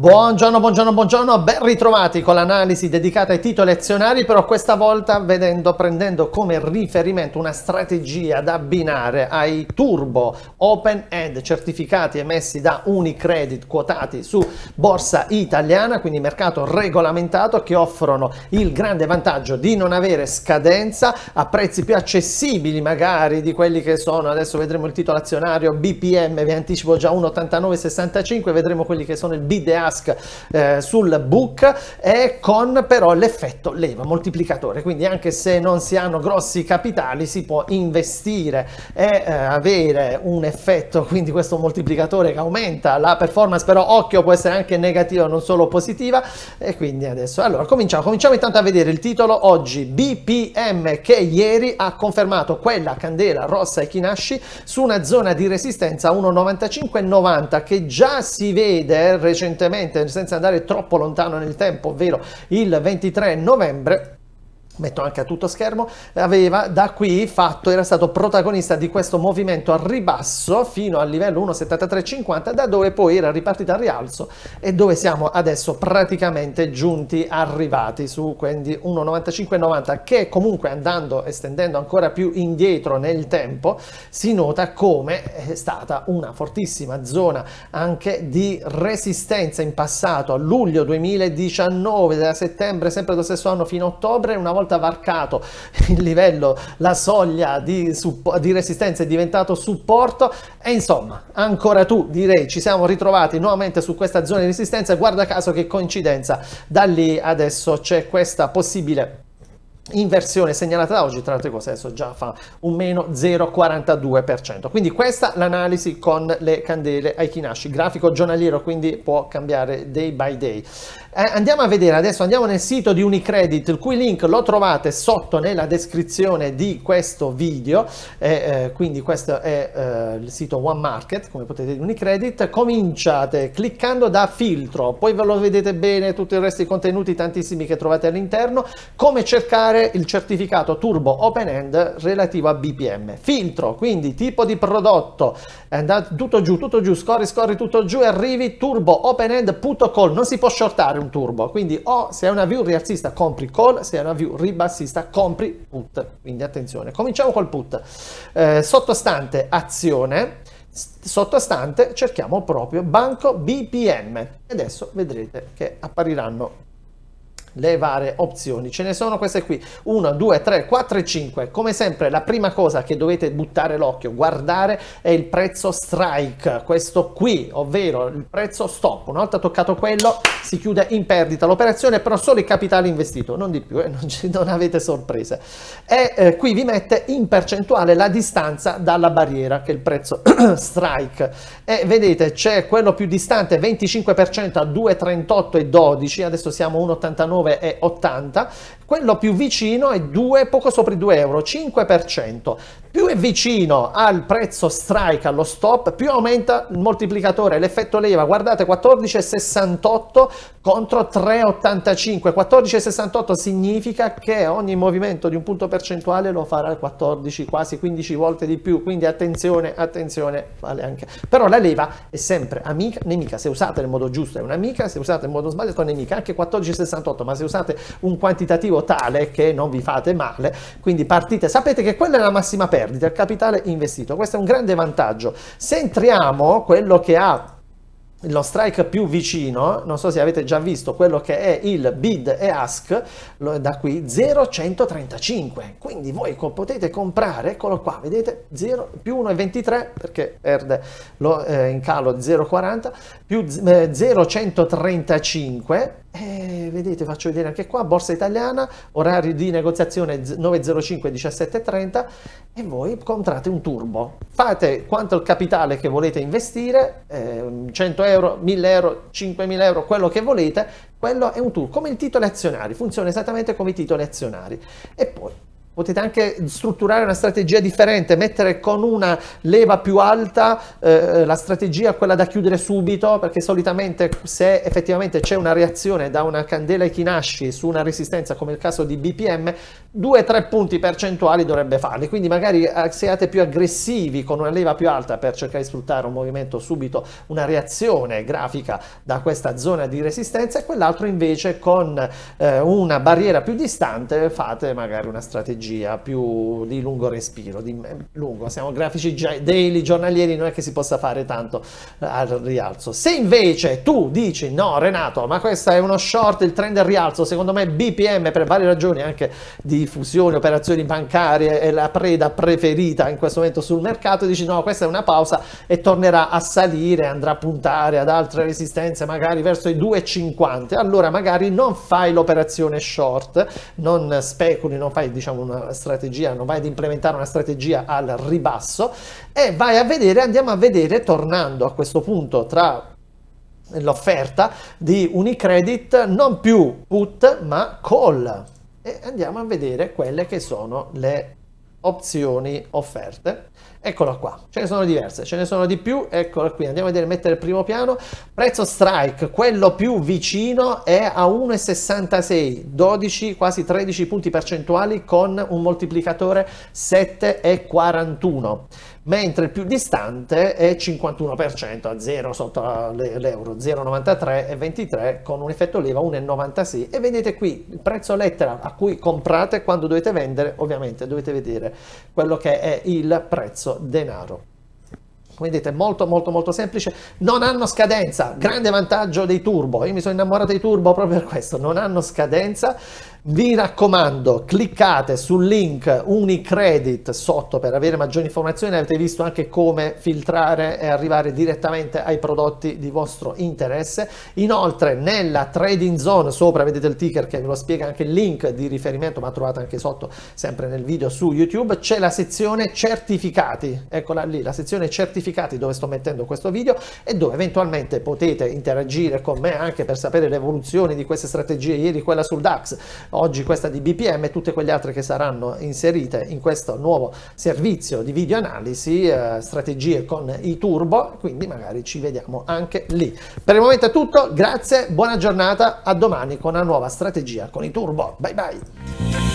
Buongiorno, buongiorno, buongiorno, ben ritrovati con l'analisi dedicata ai titoli azionari, però questa volta vedendo, prendendo come riferimento una strategia da abbinare ai turbo open-end certificati emessi da Unicredit quotati su borsa italiana, quindi mercato regolamentato che offrono il grande vantaggio di non avere scadenza a prezzi più accessibili magari di quelli che sono, adesso vedremo il titolo azionario BPM, vi anticipo già 1,8965, vedremo quelli che sono il BDA task eh, sul book e con però l'effetto leva moltiplicatore. Quindi anche se non si hanno grossi capitali si può investire e eh, avere un effetto. Quindi questo moltiplicatore che aumenta la performance però occhio può essere anche negativa non solo positiva. E quindi adesso allora cominciamo cominciamo intanto a vedere il titolo. Oggi BPM che ieri ha confermato quella candela rossa e Kinashi su una zona di resistenza 1,95,90 che già si vede recentemente senza andare troppo lontano nel tempo, ovvero il 23 novembre, metto anche a tutto schermo, aveva da qui fatto, era stato protagonista di questo movimento a ribasso fino al livello 1,7350 da dove poi era ripartita al rialzo e dove siamo adesso praticamente giunti arrivati su quindi 1,9590 che comunque andando estendendo ancora più indietro nel tempo si nota come è stata una fortissima zona anche di resistenza in passato a luglio 2019 da settembre sempre dello stesso anno fino a ottobre una volta volta varcato il livello, la soglia di, di resistenza è diventato supporto e insomma ancora tu direi ci siamo ritrovati nuovamente su questa zona di resistenza guarda caso che coincidenza da lì adesso c'è questa possibile inversione segnalata da oggi, tra le altre cose adesso già fa un meno 0,42%. Quindi questa l'analisi con le candele Aikinashi, grafico giornaliero, quindi può cambiare day by day. Eh, andiamo a vedere adesso, andiamo nel sito di Unicredit, il cui link lo trovate sotto nella descrizione di questo video, eh, eh, quindi questo è eh, il sito One Market, come potete vedere Unicredit, cominciate cliccando da filtro, poi ve lo vedete bene tutto il resto dei contenuti tantissimi che trovate all'interno, come cercare il certificato Turbo Open End relativo a BPM. Filtro, quindi tipo di prodotto, andate tutto giù, tutto giù, scorri, scorri tutto giù e arrivi turbo open end put call, non si può shortare un turbo, quindi o se hai una view rialzista compri call, se hai una view ribassista compri put, quindi attenzione. Cominciamo col put. Eh, sottostante azione, sottostante cerchiamo proprio banco BPM e adesso vedrete che appariranno le varie opzioni. Ce ne sono queste qui, 1, 2, 3, 4 e 5. Come sempre la prima cosa che dovete buttare l'occhio, guardare è il prezzo strike, questo qui, ovvero il prezzo stop. Una volta toccato quello si chiude in perdita l'operazione, però solo il capitale investito, non di più, eh, non, non, avete sorprese. E eh, qui vi mette in percentuale la distanza dalla barriera, che è il prezzo strike. E vedete c'è quello più distante, 25% a 2,38 e 12, adesso siamo 1,89 19,80 quello più vicino è 2, poco sopra i 2 euro, 5%. Più è vicino al prezzo strike, allo stop, più aumenta il moltiplicatore, l'effetto leva. Guardate, 14,68 contro 3,85. 14,68 significa che ogni movimento di un punto percentuale lo farà 14, quasi 15 volte di più. Quindi attenzione, attenzione, vale anche. Però la leva è sempre amica, nemica. Se usate nel modo giusto è un'amica, se usate nel modo sbagliato è nemica. Anche 14,68, ma se usate un quantitativo tale che non vi fate male, quindi partite, sapete che quella è la massima perdita, il capitale investito, questo è un grande vantaggio. Se entriamo, quello che ha lo strike più vicino, non so se avete già visto quello che è il bid e ask, da qui 0,135, quindi voi potete comprare, eccolo qua, vedete, 0 più 1,23 perché perde lo, eh, in calo 0,40 più eh, 0,135 e vedete, faccio vedere anche qua, borsa italiana, orario di negoziazione 9.05-17.30 e voi comprate un turbo. Fate quanto il capitale che volete investire, eh, 100 euro, 1000 euro, 5000 euro, quello che volete, quello è un turbo, come i titoli azionari, funziona esattamente come i titoli azionari. E poi Potete anche strutturare una strategia differente, mettere con una leva più alta eh, la strategia quella da chiudere subito, perché solitamente se effettivamente c'è una reazione da una candela Echinashi su una resistenza come il caso di BPM, 2-3 punti percentuali dovrebbe farli, quindi magari eh, siate più aggressivi con una leva più alta per cercare di sfruttare un movimento subito, una reazione grafica da questa zona di resistenza e quell'altro invece con eh, una barriera più distante fate magari una strategia più di lungo respiro, di lungo, siamo grafici daily, giornalieri, non è che si possa fare tanto eh, al rialzo. Se invece tu dici no Renato, ma questo è uno short, il trend del rialzo, secondo me BPM per varie ragioni anche di fusione, operazioni bancarie è la preda preferita in questo momento sul mercato, dici no, questa è una pausa e tornerà a salire, andrà a puntare ad altre resistenze magari verso i 2,50, allora magari non fai l'operazione short, non speculi, non fai diciamo una strategia, non vai ad implementare una strategia al ribasso e vai a vedere, andiamo a vedere tornando a questo punto tra l'offerta di Unicredit non più put ma call e andiamo a vedere quelle che sono le opzioni offerte. Eccola qua. Ce ne sono diverse ce ne sono di più. Eccola qui. Andiamo a vedere mettere il primo piano. Prezzo strike quello più vicino è a 1,66 12 quasi 13 punti percentuali con un moltiplicatore 7,41 mentre il più distante è 51% a 0 sotto l'euro 0,93 e 23 con un effetto leva 1,96 e vedete qui il prezzo lettera a cui comprate quando dovete vendere ovviamente dovete vedere quello che è il prezzo denaro. Come vedete molto molto molto semplice. Non hanno scadenza. Grande vantaggio dei turbo. Io mi sono innamorato dei turbo proprio per questo. Non hanno scadenza vi raccomando, cliccate sul link Unicredit sotto per avere maggiori informazioni. Avete visto anche come filtrare e arrivare direttamente ai prodotti di vostro interesse. Inoltre, nella trading zone sopra vedete il ticker che ve lo spiega anche il link di riferimento, ma trovate anche sotto, sempre nel video su YouTube. C'è la sezione certificati, eccola lì, la sezione certificati dove sto mettendo questo video e dove eventualmente potete interagire con me anche per sapere le evoluzioni di queste strategie. Ieri quella sul DAX oggi questa di BPM e tutte quelle altre che saranno inserite in questo nuovo servizio di video analisi, eh, strategie con i turbo, quindi magari ci vediamo anche lì. Per il momento è tutto, grazie, buona giornata, a domani con una nuova strategia con i turbo, bye bye!